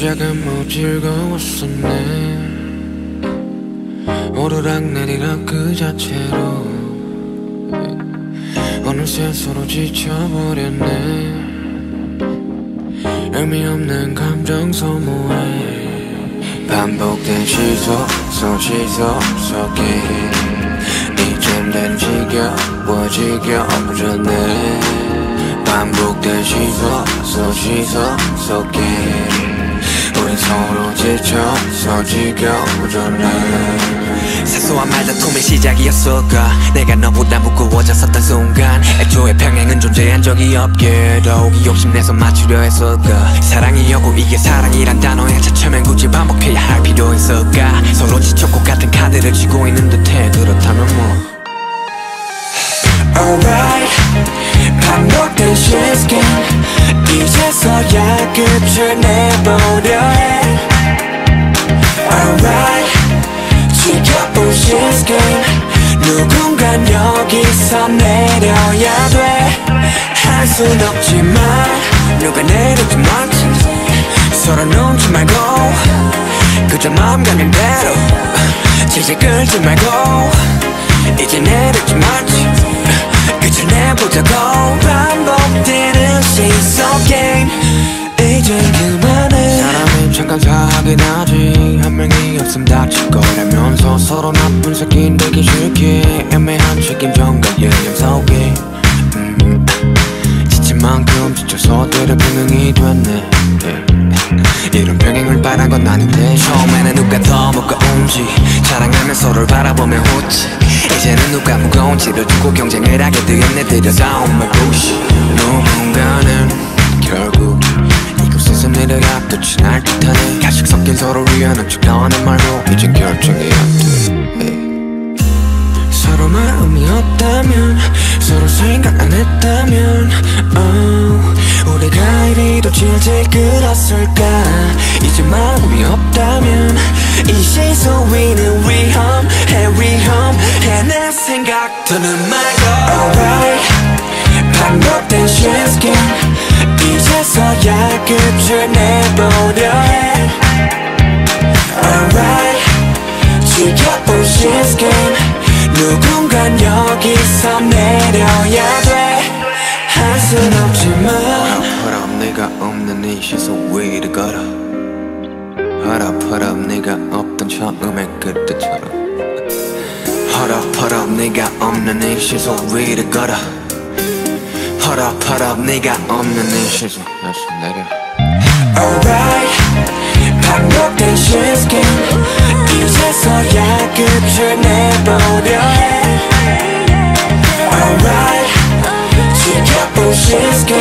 시작은 뭐 즐거웠었네. 오르락내리락 그 자체로. 어느새 서로 지쳐버렸네. 의미 없는 감정 소모에 반복된 시소 소시소 속에 이젠 난 지겨워 지겨워졌네. 반복된 시소 소시소 속에 우린 서로 지쳐서 지겨워졌네. 사소한 말다툼의 시작이었을까? 내가 너보다 무거워졌었던 순간. 애초에 평행은 존재한 적이 없게. 더욱이 욕심내서 맞추려 했을까? 사랑이었고 이게 사랑이란 단어에 차츰엔 굳이 반복해야 할 필요 있을까? 서로 지쳤고 같은 카드를 쥐고 있는 듯해. 그렇다면 뭐. Alright. 반복된 시스템. 이제서야 끝을 내보 누군간 여기서 내려야 돼할 순 없지만 누가 내려지 말지. 서로 눈치 말고 그저 마음 가는 대로 질질 끌지 말고 이제 내려지 말지. 끝을 내보자고 반복되는 시속 게임. 이제 그만해. 사람이 잠깐 사하긴 하지 한 명이 없음 다칠 거라면서 서로 나쁜 새끼 되기 싫게 애매한 책임전과 예념 속에 음, 지친 만큼 지쳐서 때려 병행이 됐네. 예. 이런 병행을 바란 건 아닌데. 처음에는 누가 더 무거운지 자랑하며 서로를 바라보며 웃지. 이제는 누가 무거운지를 두고 경쟁을 하게 되었네. 들여다온 말 부시 누군가는 결국 이곳에서 내려가 또 지날 듯하네. 가식 섞인 서로 위하는 척하는 말로 이젠 결정이 안돼. 서로 마음이 없다면 서로 생각 안 했다면 oh, 우리가 이리도 질질 끌었을까? 이제 마음이 없다면 이 시소 위는 위험해 위험해 내 생각들은 말고 Alright. 반복된 시스템 이제서야 끝을 내보 여기서 내려야 돼할 순 없지만. 허락 내가 없는 이 시소 위를 걸어 허락 허락 내가 없던 처음의 그때처럼. 허락 허락 내가 없는 이 시소 위를 걸어 허락 허락 내가 없는 이 시소 다시 내려. Alright. 반복된 시스템 지켜본 시스템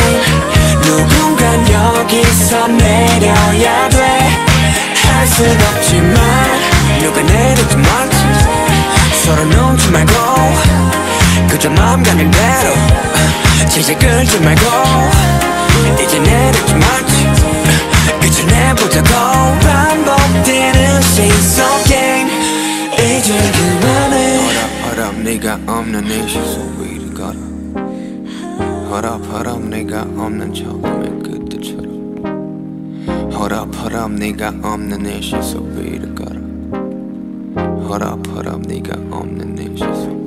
누군간 여기서 내려야 돼할 순 없지만 누가 내리지 말지. 서로 눈치 말고 그저 마음 가는 대로. 질질 끌지 말고 이제 내리지 말지. 끝을 내보자고. 반복되는 시속 게임. 이제 그만해. 허락 네가 없는 이 시속 위를 걸어 허락 네가 없는 처음의 그때처럼. 허락 네가 없는 이 시속 위를 걸어 허락 네가 없는 이 시속